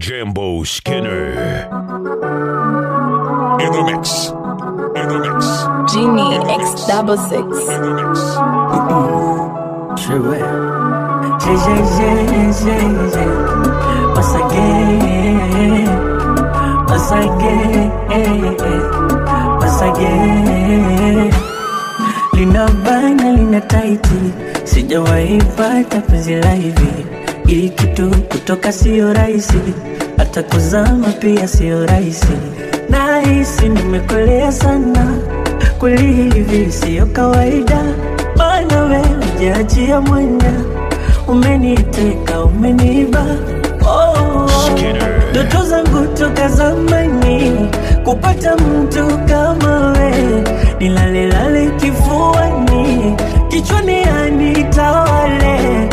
Jambo Skinner. In the mix. In the mix. Genie X double six. In the mix. True. J J J J J. Once again, once again, once again. Lina bana lina taiti, sijawahi pata penzi la hivi. Hii kitu kutoka siyo rahisi, hata kuzama pia siyo rahisi. Nahisi nimekolea sana, kweli hivi siyo kawaida. mana we ujaachia mwanya, umeniteka umeniiba. Oh, ndoto zangu toka zamani kupata mtu kama we, nilalelale kifuani, kichwani anitawale.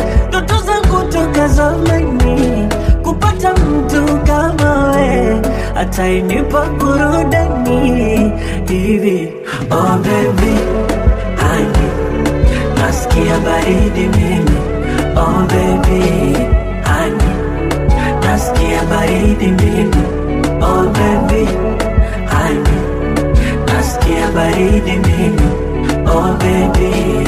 Zangu kupata mtu kama we, atainipa burudani hivi. Oh baby, honey, nasikia baridi mimi. Oh baby, honey nasikia baridi mimi oh baby honey nasikia baridi mimi oh baby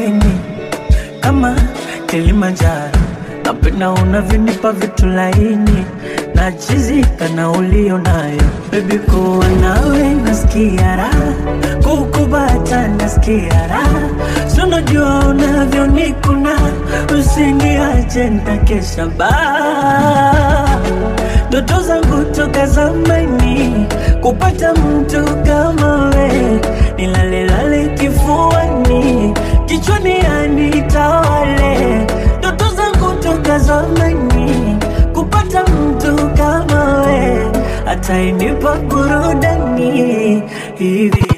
napenda unavyonipa vitu laini na chizika na ulio nayo. Bebi, kuwa nawe nasikia raha, kukubata nasikia raha, sunajua unajua unavyonikuna, usiniache nitakesha baa. Ndoto zangu toka zamani kupata mtu kama we, nilalelale kifuani, kichwani anitawale. Ndoto zangu toka zamani kupata mtu kama we, atainipa burudani hivi.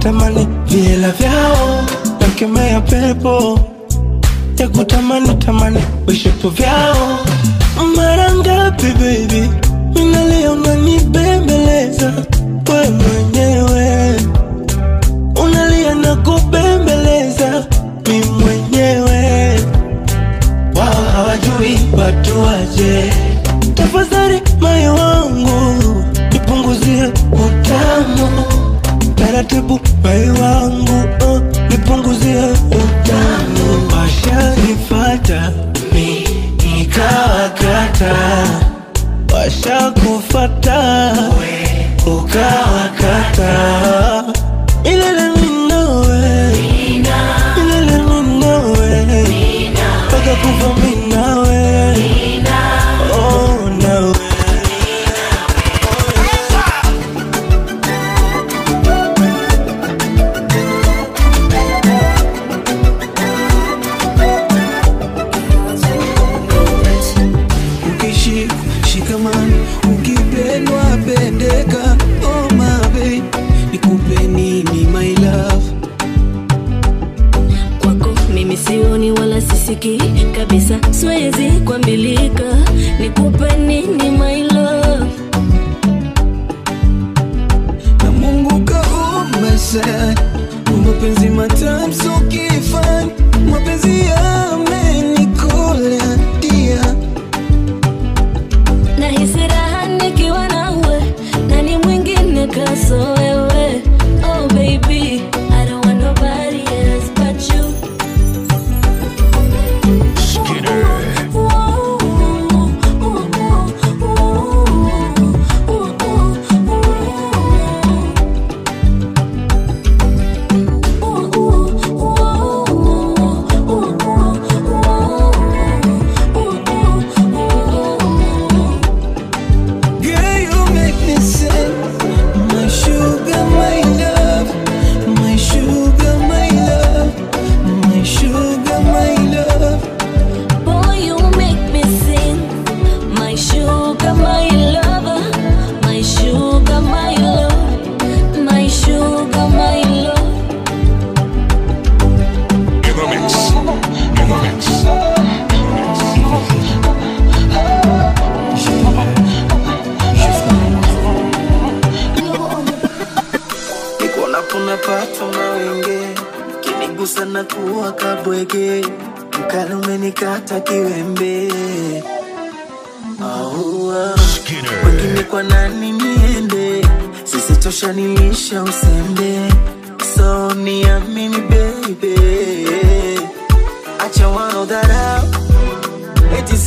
kutamani viela vyao na kemea pepo ya kutamani tamani vishepo vyao. Mara ngapi baby?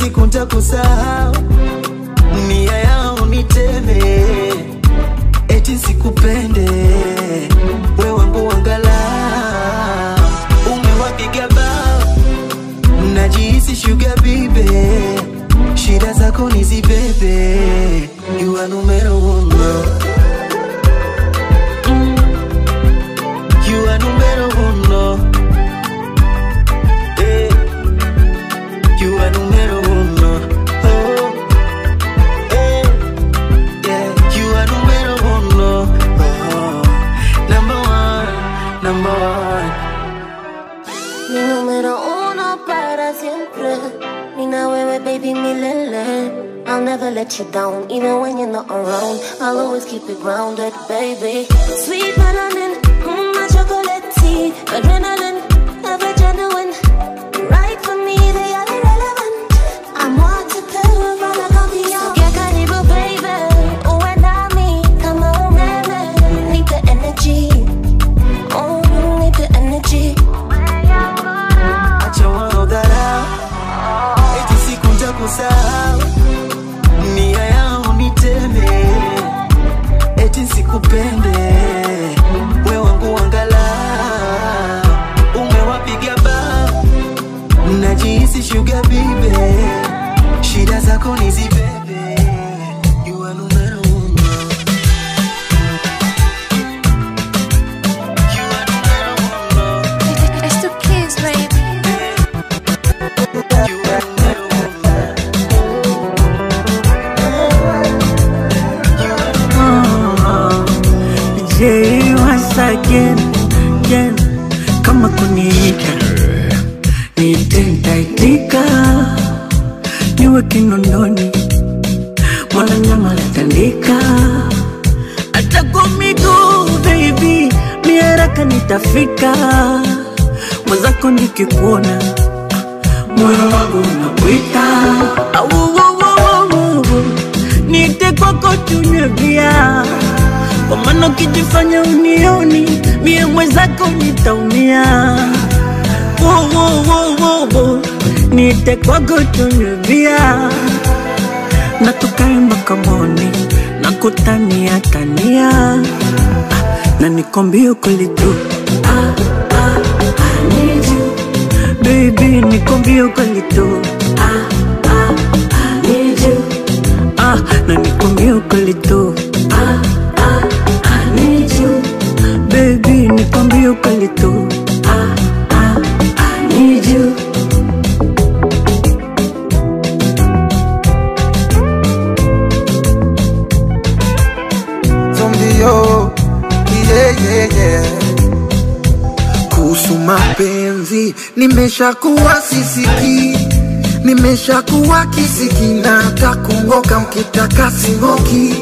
siku ntakusahau nia yao niteme, eti sikupende. We wangu, wangala umewapiga bao, najihisi shuga bibe, shida zako nizibebe, yuwa numero uno, yuwa numero never let you down, even when you're not around. I'll always keep you grounded, baby. Sweet melanin, mm, my chocolate tea, But when I bia na tukae mpaka na kutania tania ah, na nikwambie ukweli tu ah, ah. Baby, nikwambie ukweli tu ah, ah, you. Ah, na nikwambie nimeshakuwa sisiki. Nimeshakuwa kisiki na takungoka kungoka mkitaka singoki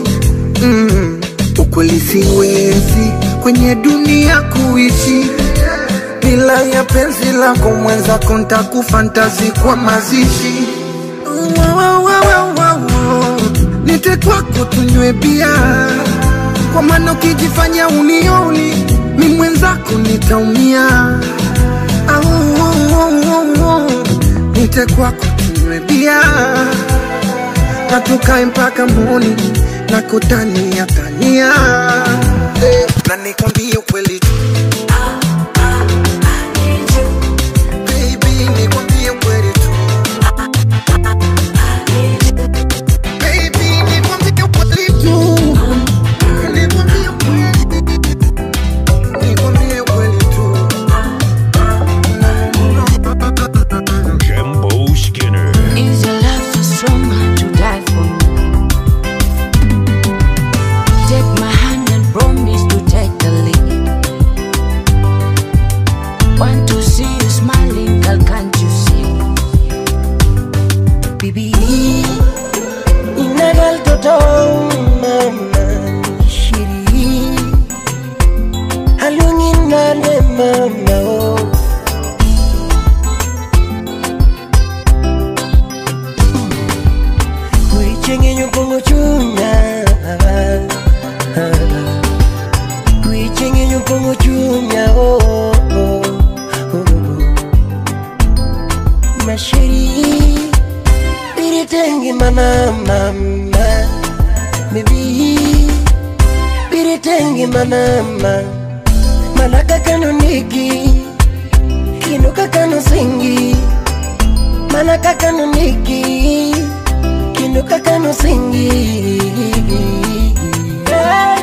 mm. ukweli siwezi kwenye dunia kuishi. Bila ya penzi lako mwenzako ntakufantazi kwa mazishi. Nite kwako bia. Kwa maana ukijifanya unioni mi mwenzako nitaumia nite kwako tunywe bia na tukae mpaka moni na kutania tania. Eh, na nikwambie ukweli Mashiri. Biritengi mana mama Baby Biritengi mana mama Manaka kanu niki. Kinuka kanu singi Manaka kanu niki. Kinuka kanu singi.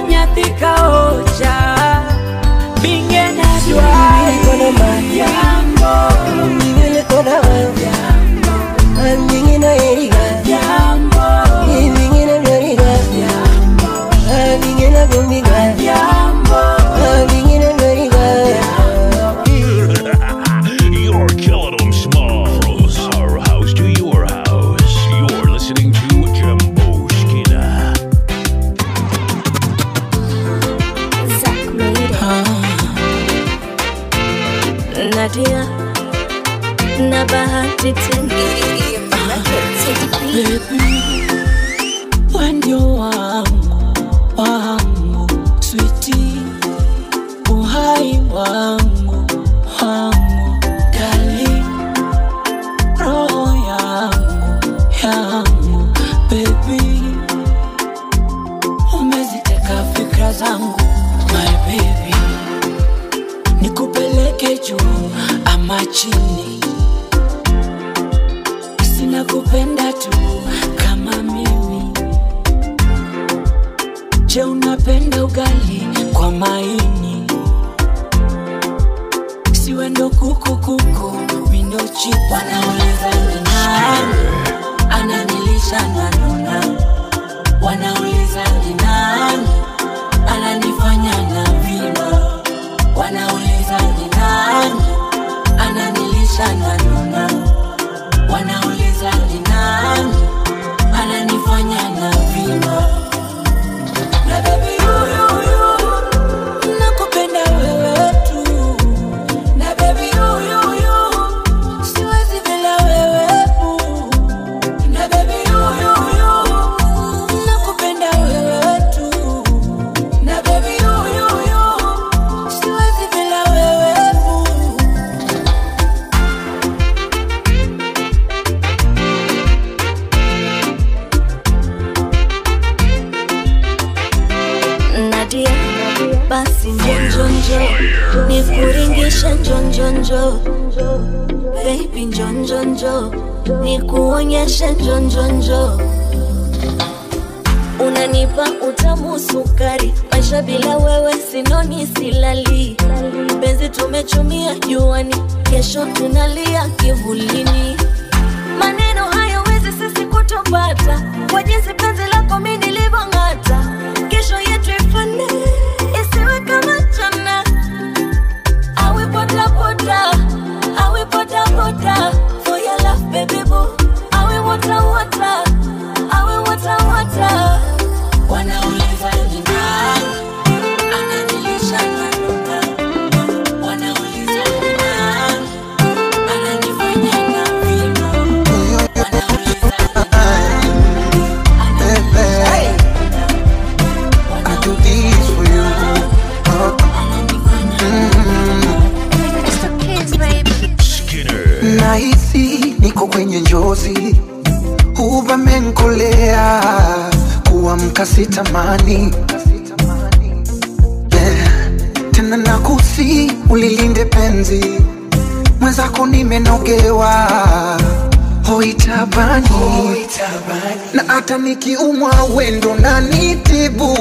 Nyathi ka ocha binge na Mbona bahati tena Baby, wewe kuku kuku, mindochi. Wanauliza ni nani? Ananilisha na nuna, wanauliza ni nani? Ananifanya na vima, wanauliza ni nani? Ananilisha na nuna wanauliza 转转着。Hata nikiumwa wendo na nitibu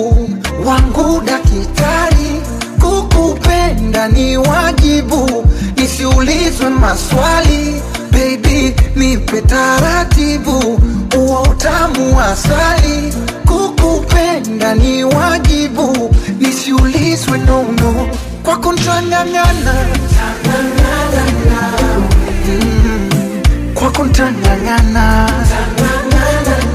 wangu dakitari kukupenda ni wajibu. Nisiulizwe maswali baby nipe taratibu. Uwa utamu asali kukupenda ni wajibu. Nisiulizwe nono kwako ntang'ang'ana Mm, kwako ntang'ang'ana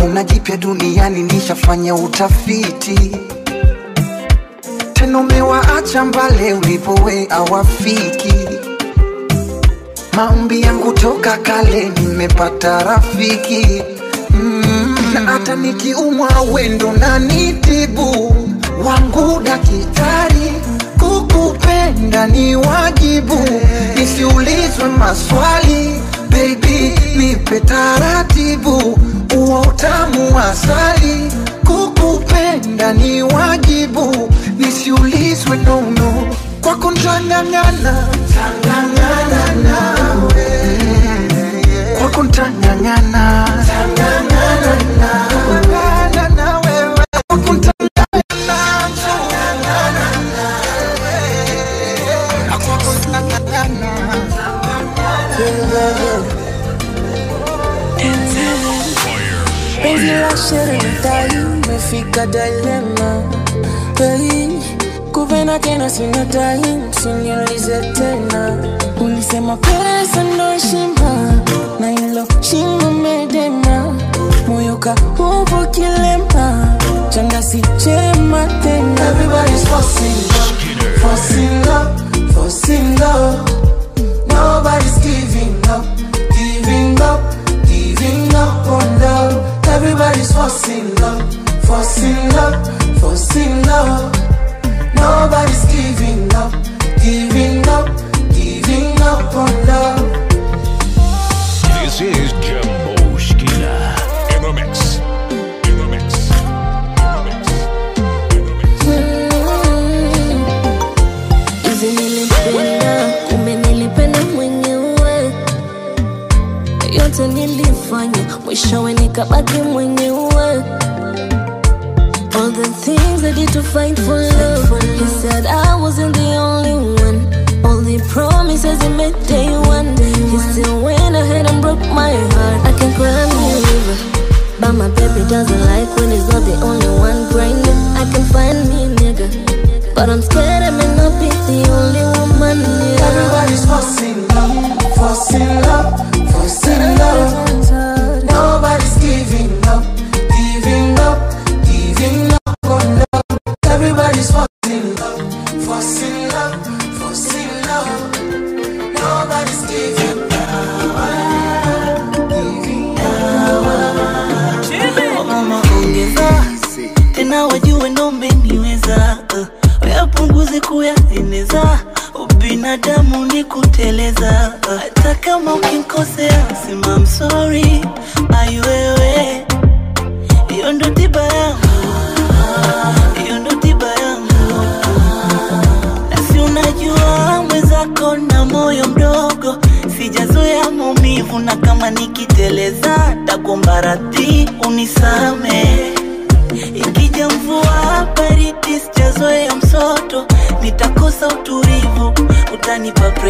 Hakuna jipya duniani, nishafanya utafiti. Tena umewaacha mbale ulipowe awafiki maumbi yangu toka kale, nimepata rafiki. Mm, na hata nikiumwa wendo na nitibu wangu dakitari kukupenda ni wajibu. Nisiulizwe maswali baby nipe taratibu uwa utamu asali. Kukupenda ni wajibu nisiulizwe nono kwako ntang'ang'ana. Tang'ang'ana nawe. Kwako ntang'ang'ana. Tang'ang'ana nawe Penzi la umefika dilema hey, kupenda tena sina time, usiniulize tena. Ulisema pesa ndo heshima na ilo shimo medema, moyo kaupo kilema, changa si chema tena. Nobody's giving up, giving up, Everybody's forcing love, forcing love, forcing love. Nobody's giving up, giving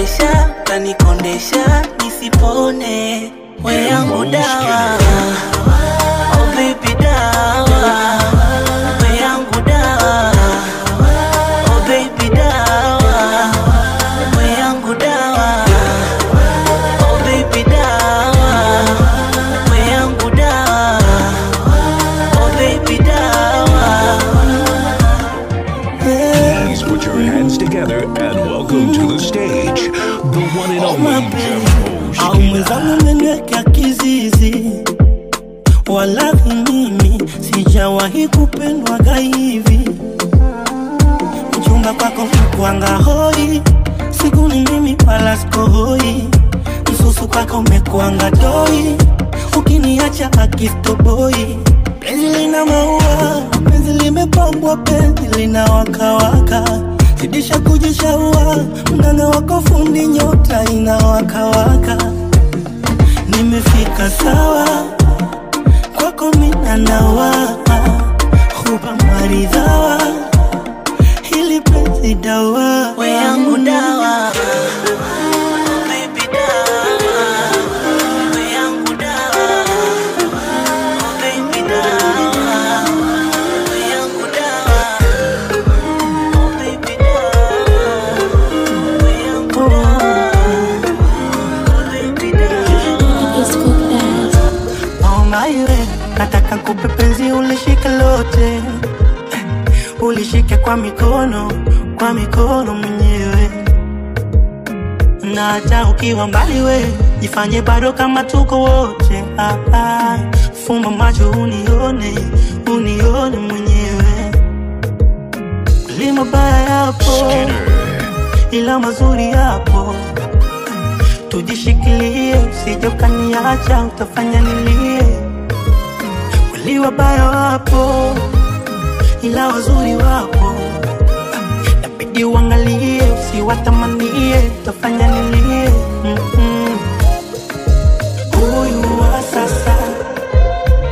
utanipa presha utanikondesha nisipone we yangu dawa nataka kupe penzi ulishike lote, ulishike kwa mikono, kwa mikono mwenyewe, nata hata ukiwa mbali we jifanye bado kama tuko wote. Ah, ah. Fumba macho unione, unione mwenyewe, li mabaya yapo, ila mazuri yapo tujishikilie, usije ukaniacha, utafanya nilie. Kweli wabaya wapo, ila wazuri wapo, nabidi uangalie, usiwatamanie, tafanya nilie. Huyu wa sasa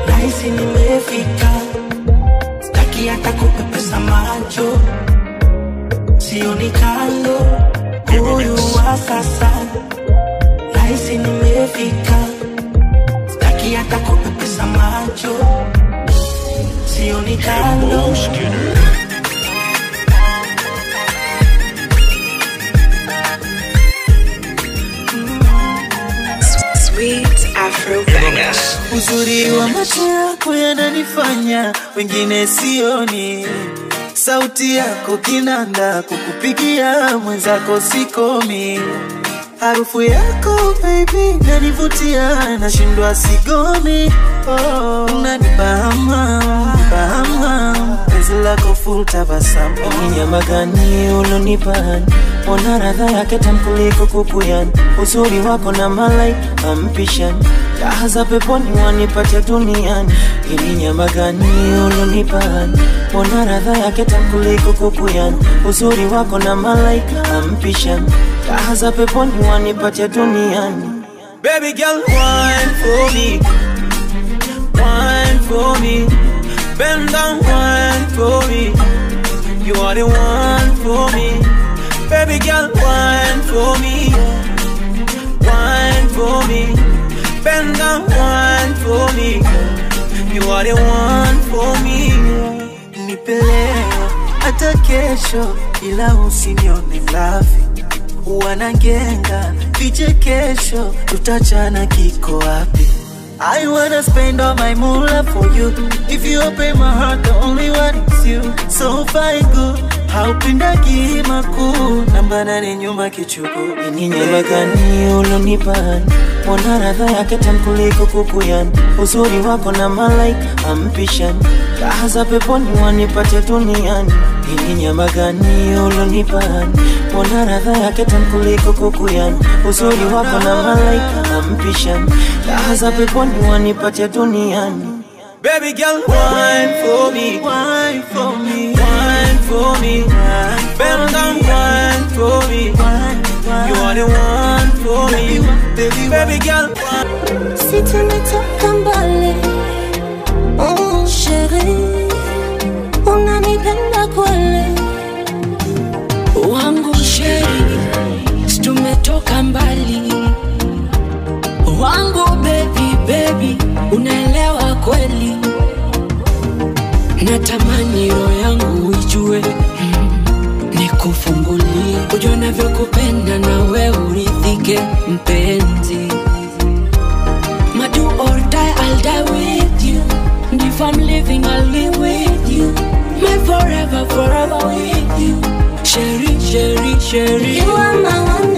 nahisi nimefika, staki hata kupepesa macho, sioni kando. Huyu wa sasa nahisi nimefika, staki hata kupepesa macho, sioni kando. Jumbo Skinner. Sweet Afro Bangers. Uzuri wa macho yako yananifanya wengine sioni, sauti yako kinanda, kukupigia mwenzako sikomi, harufu yako baby nanivutia, nashindwa sigoni. Nyama gani ulonipa? Ona radha yake tamkuliko kukuyani kuku uzuri wako na malaika ampishani, raha peponi wanipatia duniani. ini nyama gani ulonipa? Ona radha yake tamkuliko kukuyani uzuri wako na malaika ampishani, raha peponi wanipatia duniani. Baby girl, wine for me, for me, bend down, wine for me. You are the one for me. Baby girl, wine for me. Wine for me. Bend down, wine for me. You are the one for me. Nipe leo hata kesho, ila usinione mlafi. Wanangenga vichekesho, tutachana kiko wapi? I wanna spend all my moolah for you. If you open my heart, the only one is you. So fine, good. Haupindaki makuu namba nane nyuma kichuku ini nyama gani ulonipan mwana radha yake tamu kuliko kuku yani uzuri wako na malaika ampishan. Raha peponi wanipate duniani ini nyama gani ulonipan mwana radha yake tamu kuliko kuku yani uzuri wako na malaika ampishan. Raha peponi wanipate duniani Baby girl, wine for me, wine for me, wine for me. Bend down, wine for me. You are the one for me, baby, baby girl. Oh, oh, si tumetoka mbali oh, sheri unanipenda kweli wangu si tumetoka mbali wangu baby baby natamani roho yangu ijue nikufungulie kujua navyokupenda na we uridhike mpenzi. I'll die with you. If I'm living I'll live with you. My forever forever with you. Sherry, Sherry, Sherry. You are my one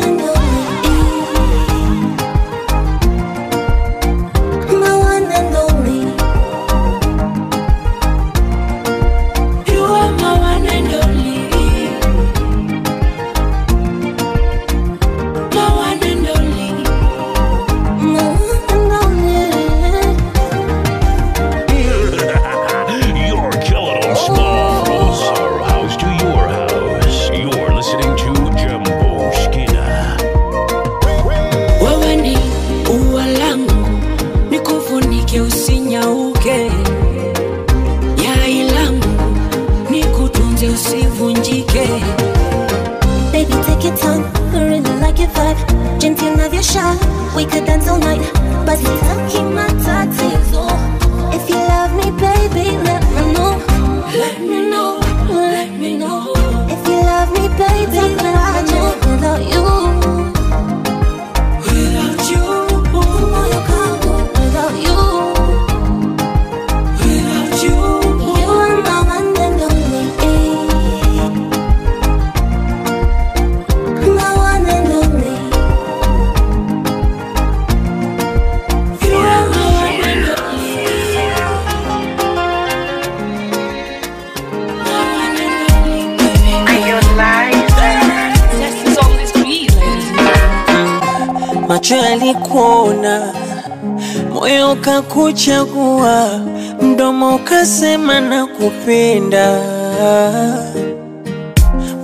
moyo ukakuchagua, mdomo ukasema na kupenda.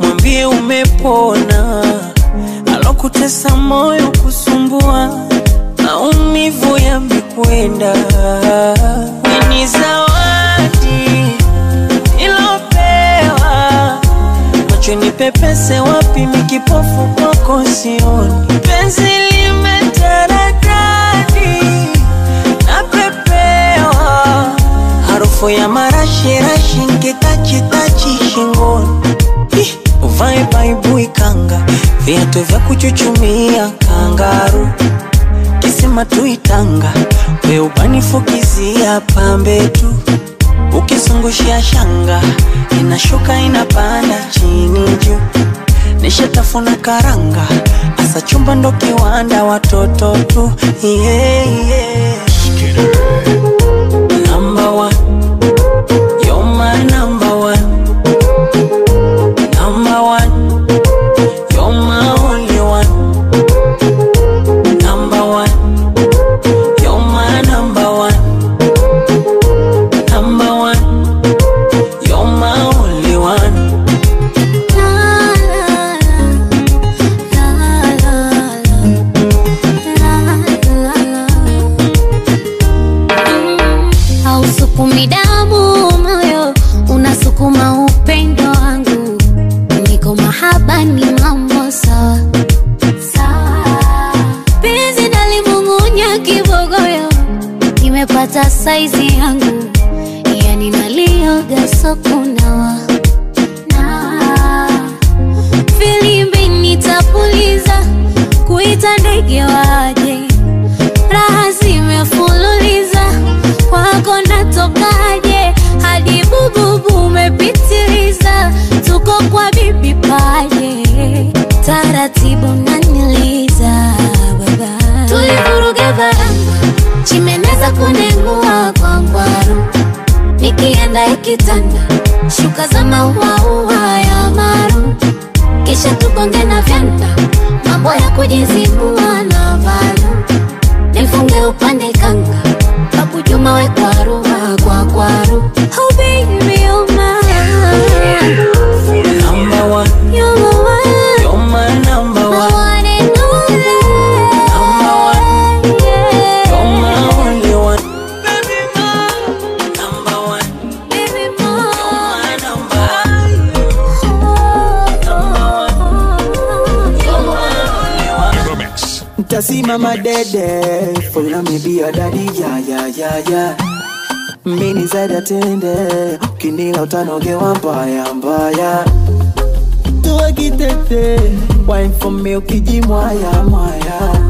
Mwambie umepona, alokutesa moyo kusumbua, maumivu yamekwenda. Ni zawadi ilopewa macho ni pepese wapi mikipofu kwako sioni penzi limetaradadi harufu ya marashi rashi nkitachitachi shingoni. Uvae baibui kanga viatu vya kuchuchumia kangaru. Kisima tuitanga weubanifukizia pambe tu. Ukizungushia shanga inashuka inapanda chini juu. Nishatafuna karanga asa chumba ndo kiwanda watoto tu. Yeah, yeah. Number one. Mix. Ntasimama dede for you me be your daddy yeah yeah yeah yeah. Mini zaidi ya tende ukinila utanogewa mbaya mbaya Tua kitete wine for me ukijimwaya mwaya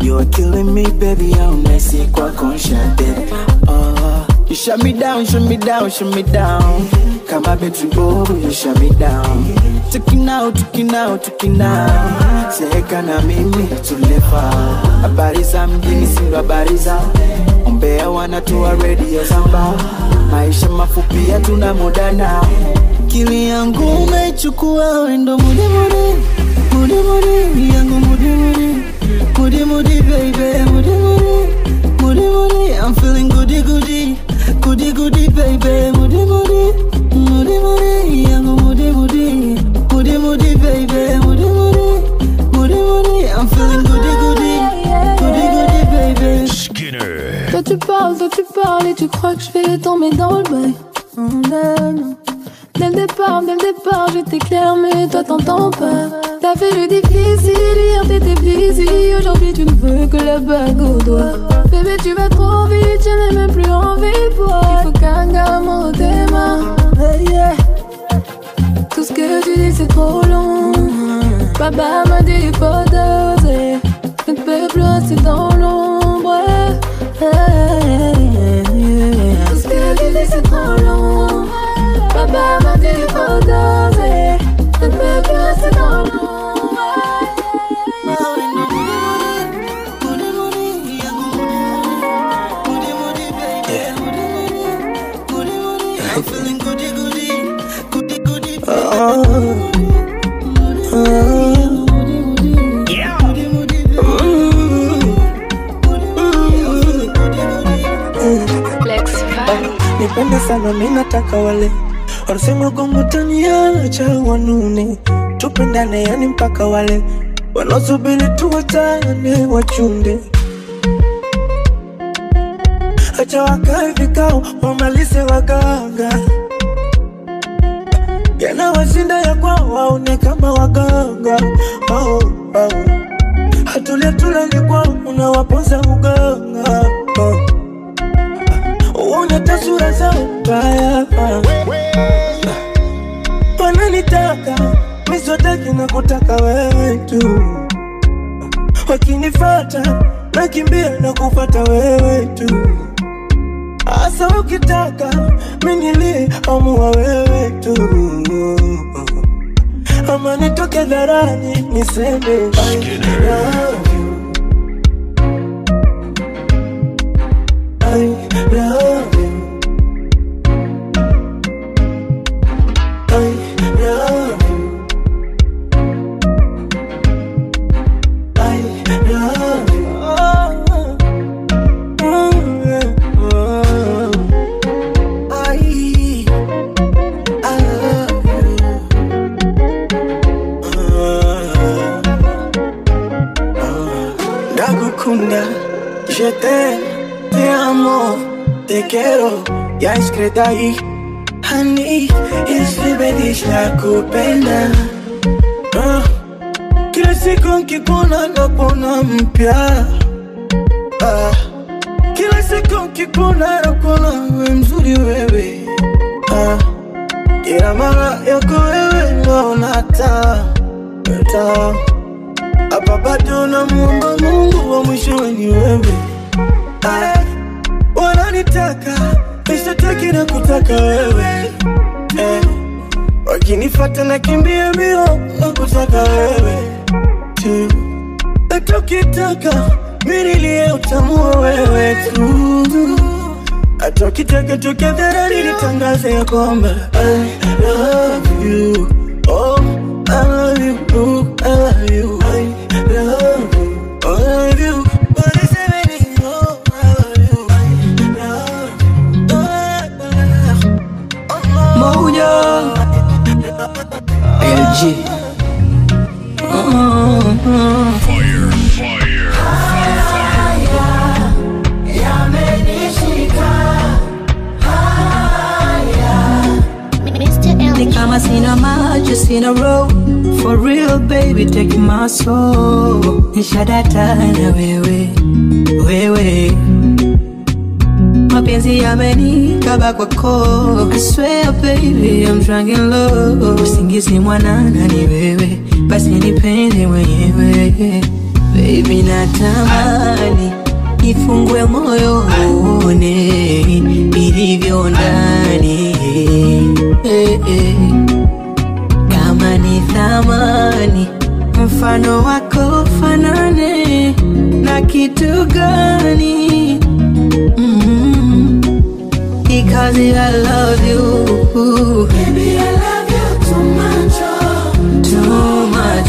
You are killing me baby I'm messy kwa konshate oh. Uh, you shut me down, shut me down, shut me down. Kama betri bovu you shut me down Tukinao, tukinao, tukinao. Seheka na mimi tulefa Habari za mjini sindo habari za. Ombea wanatua radio zamba Maisha mafupi muda nao Kili yangu umechukua wendo mudi mudi. Mudi mudi yangu mudi mudi. Mudi mudi baby mudi mudi. Mudi mudi I'm feeling goody goody. Goody goody baby Mudi mudi. Mudi mudi yangu mudi mudi baby Mudi mudi I'm feeling goody goody Goody goody baby Skinner. Toi tu parles, toi tu parles et tu crois que je vais tomber dans le bail. Mm, non, non. Dès le départ, dès le départ, j'étais clair, mais toi t'entends pas. T'as fait le difficile, hier t'étais busy, aujourd'hui tu ne veux que la bague au doigt. Bébé, tu vas trop vite, je n'ai même plus envie de voir. Il faut qu'un gamin tes mains. Hey, yeah. Ce que tu dis c'est trop long. Papa m'a dit faut doser. Peux plus rester dans l'ombre. Tout ce que tu dis c'est trop long. Minataka wale. Wanasema Gongo taniacha wanune. Tupendane yani mpaka wale. Wanaosubiri tuwatane wachunde. Acha wakae vikao wamalize waganga. Yana washinda ya kwao waone kama waganga. Oh, oh. hatulia tulani kwao unawaponza uganga oh. sura zao mbaya Wananitaka mizotaki na kutaka wewe tu. Wakinifata nakimbia na kufata wewe tu. Asa ukitaka minili amua wewe tu. Ama nitoke dharani niseme I love you. I love ya escrita ahí. Honey, isibedisha kupenda. Ah, Kila siku nkikuna napona mpya. Ah, Kila siku nkikuna nakuna we mzuri wewe. Ah, Kila mara yako wewe naona taa taa bado namuomba Mungu wa mwisho ni wewe. Ah, wananitaka nishataki na kutaka wewe. Eh. wakinifata na kimbia Na kutaka wewe. Tu hata ukitaka minilie utamua wewe tu. Hata ukitaka tukadharari nitangaze ya kwamba I love you. Oh I love you. I love you Fire, fire, Ni kama sina maji sina roho For real baby take my soul. Nishadata na wewe Wewe Mapenzi yamenikaba kwako I swear baby I'm drunk in love. Usingizi mwanana ni wewe Basi nipende mwenyewe Baby natamani Nifungue moyo uone Ilivyo ndani hey, hey. Kama ni thamani Mfano wako fanane Na kitu gani mm Because I love you Baby I love you too much oh. Too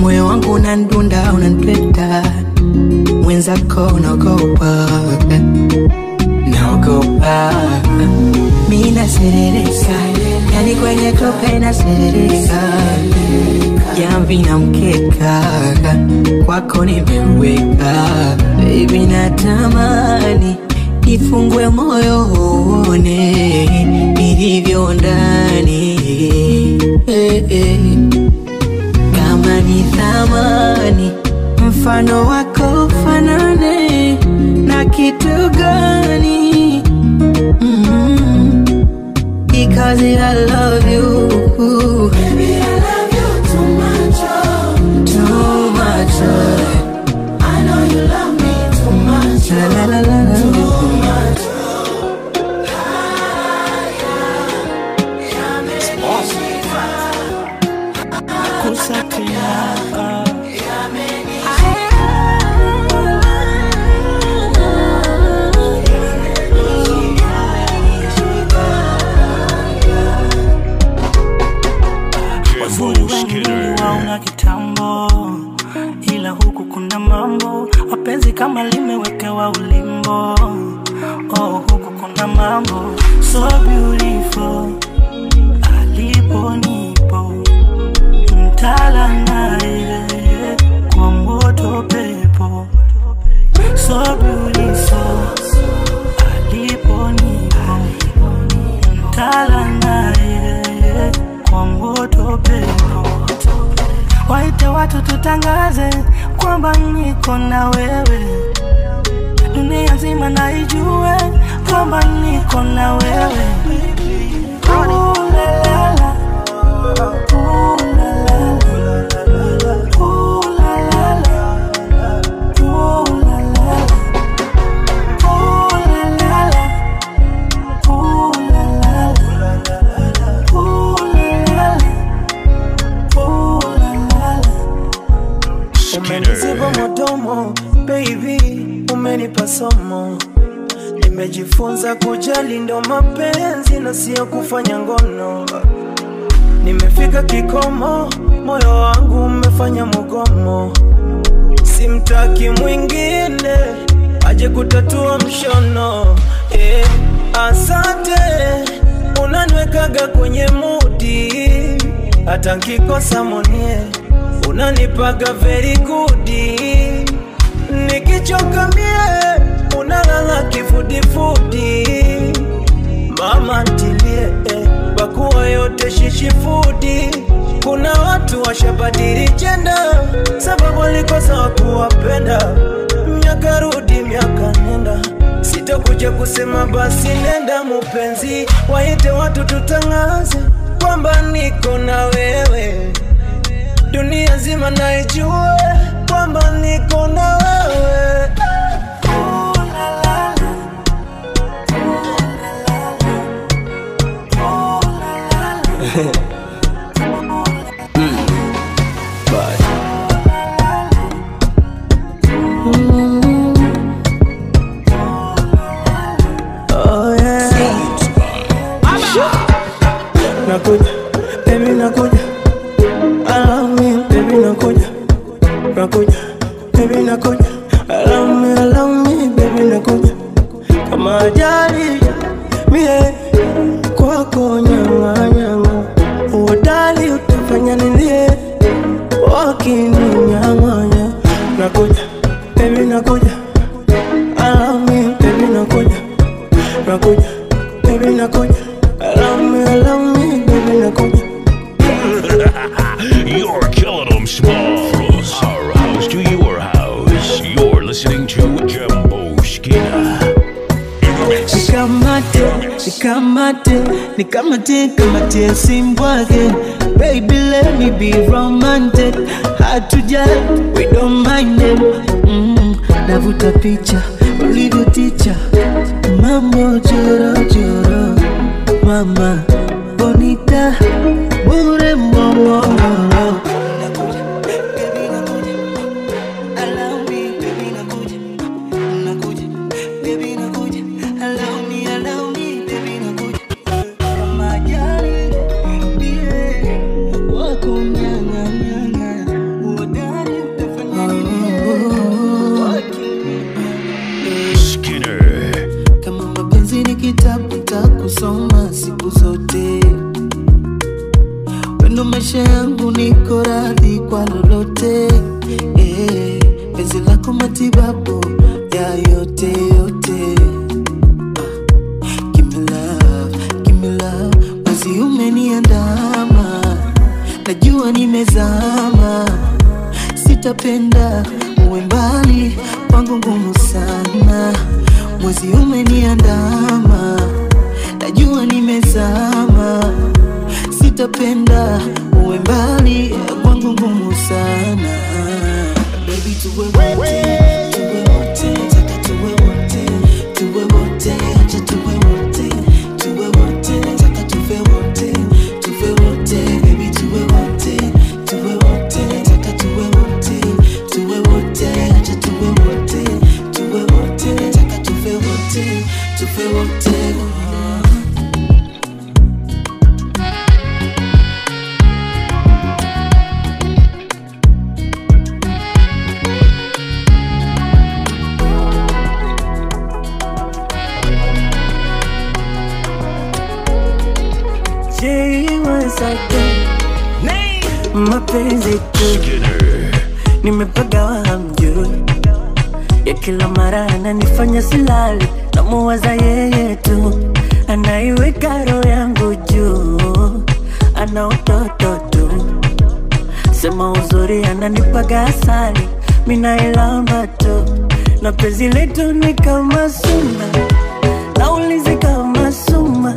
moyo wangu unandunda, unanipeta, mwenzako naogopa, naogopa, mi naserereka, yani kwenye tope naserereka, jamvi na mkeka, kwako nimeweka, baby natamani ifungwe moyo uone ilivyo ndani. Hey, eh. Ni thamani mfano wako fanane na kitu gani mm because I love you Baby, I love you too much, oh. too much. oh. I know you love me too much, la, la, la, la, la. Kama limewekewa ulimbo. Oh, huku kuna mambo. So beautiful. Mtala naye kwa moto pepo. So waite tutangaze kwamba niko na wewe dunia nzima naijue kwamba niko na wewe Ooh, la, la, la. Ooh, la, la, la. Umenipa somo, nimejifunza kujali ndo mapenzi na sio kufanya ngono. Nimefika kikomo, moyo wangu umefanya mugomo, simtaki mwingine aje kutatua mshono. Eh, asante unanwekaga kwenye mudi, hata nkikosa monie unanipaga very good nikichoka mie unalala kifudifudi. Mama ntilie eh, pakuwa yote shishifudi. Kuna watu washabadili jenda sababu walikosa wakuwapenda miaka rudi miaka nenda. Sitakuja kusema basi nenda mupenzi waite watu tutangaze kwamba niko na wewe. Dunia zima naijue kwamba niko na wewe Oh yeah. Nakuja, baby nakuja. Allow me, baby nakuja. Nakuja, baby nakuja. Allow me, allow me, baby nakuja. Kama ajali mie nikamate, tesi mbwage Baby let me be romantic. Hard to we don't mind them. Mm, Navuta picha, sitapenda uwe mbali kwangu, ngumu sana, mwezi umeniandama, najua nimezama, sitapenda uwe mbali kwangu, ngumu sana, baby tuwe wote, nimepagawa hamjui. Ya kila mara ananifanya silali na muwaza yeye tu. Anaiweka roho yangu juu ana utoto tu. Sema uzuri ananipaga asali minailamba tu. Na pezi letu ni kama suma naulizi kama suma.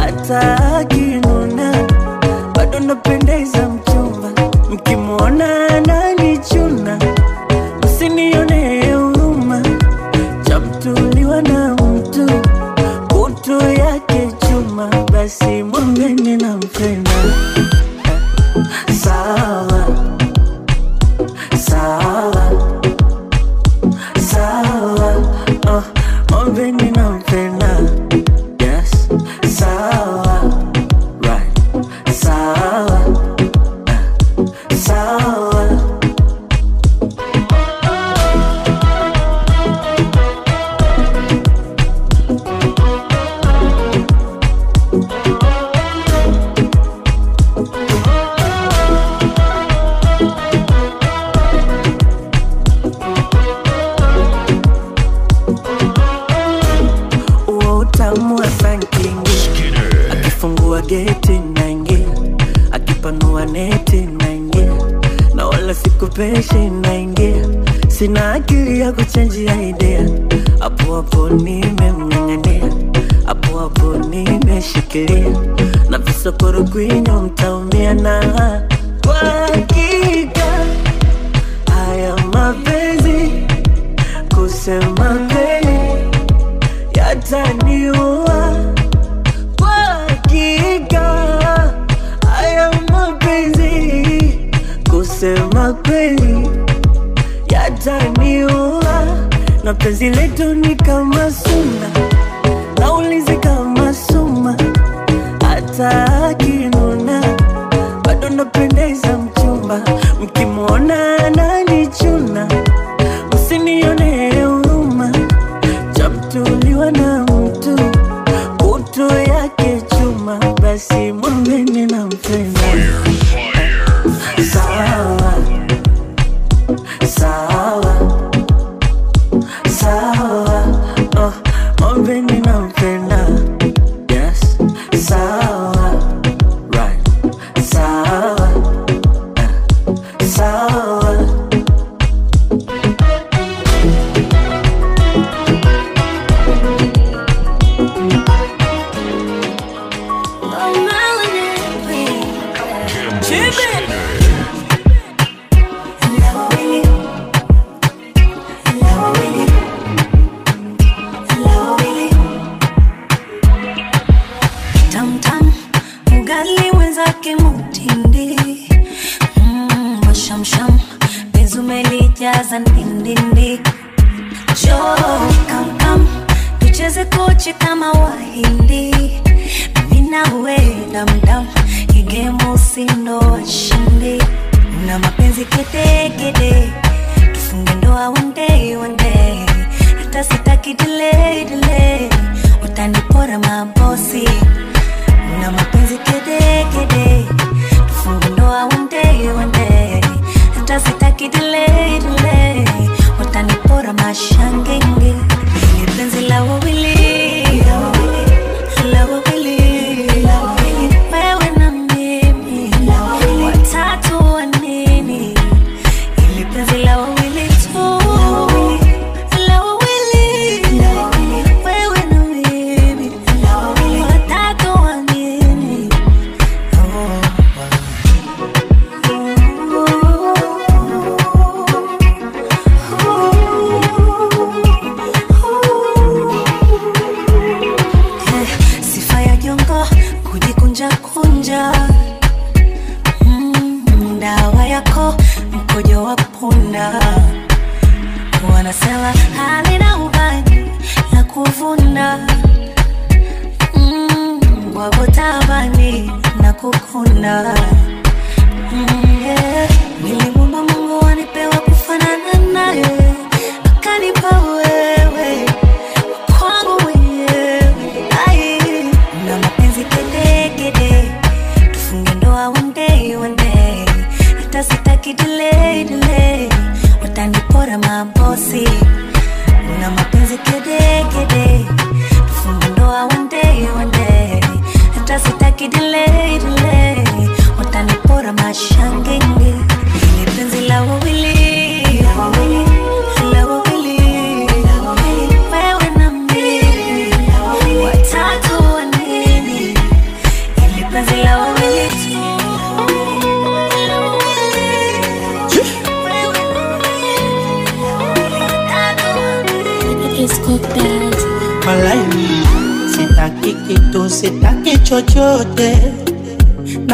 Hata akinuna bado napendeza si muốn lên như làm thế nào. Sao ạ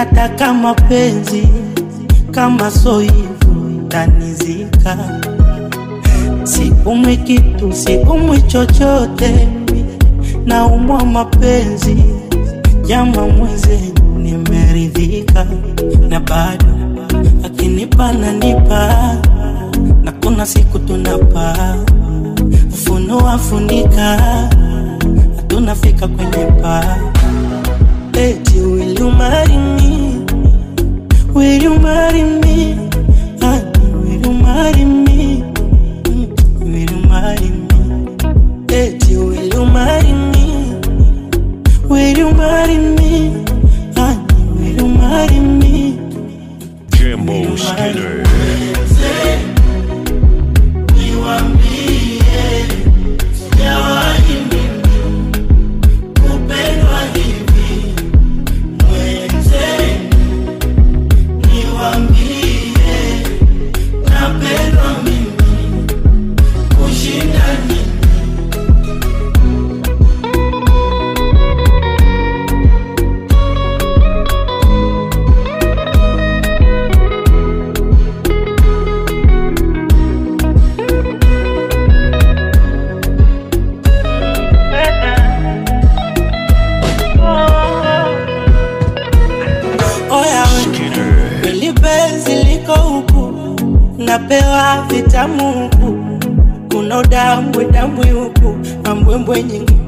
hata kama penzi kama so hivyo tanizika, si kitu, si chochote, na umwa mapenzi. Jama mwezenu, nimeridhika na bado akinipa nanipa, na kuna siku tunapa. Ufunua funika, hatunafika kwenye pa eti uiliumaringa Will you marry me? Honey, will you marry me?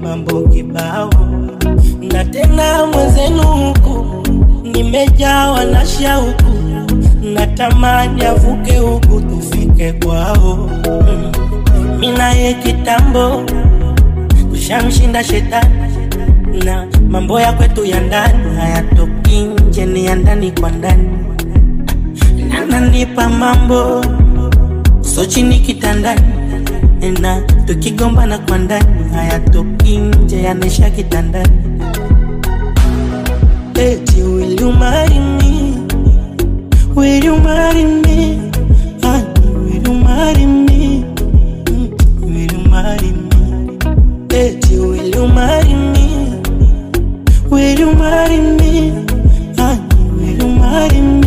Mambo kibao. Na tena mwenzenu huku nimejawa na shauku. Natamani avuke huku tufike kwao. Minaye kitambo tushamshinda shetani. Na mambo ya kwetu ya ndani hayatoki nje ni ya ndani kwa ndani. Ananipa mambo so chini kitandani. Na tukigombana kwa ndani hayatoki nje, yanaisha kitandani. Eti, will you marry me? Will you marry me? Will you marry me? Will you marry me?